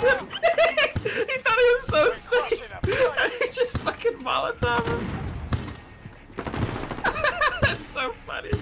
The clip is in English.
he thought he was so safe. And he just fucking Molotov him. That's so funny.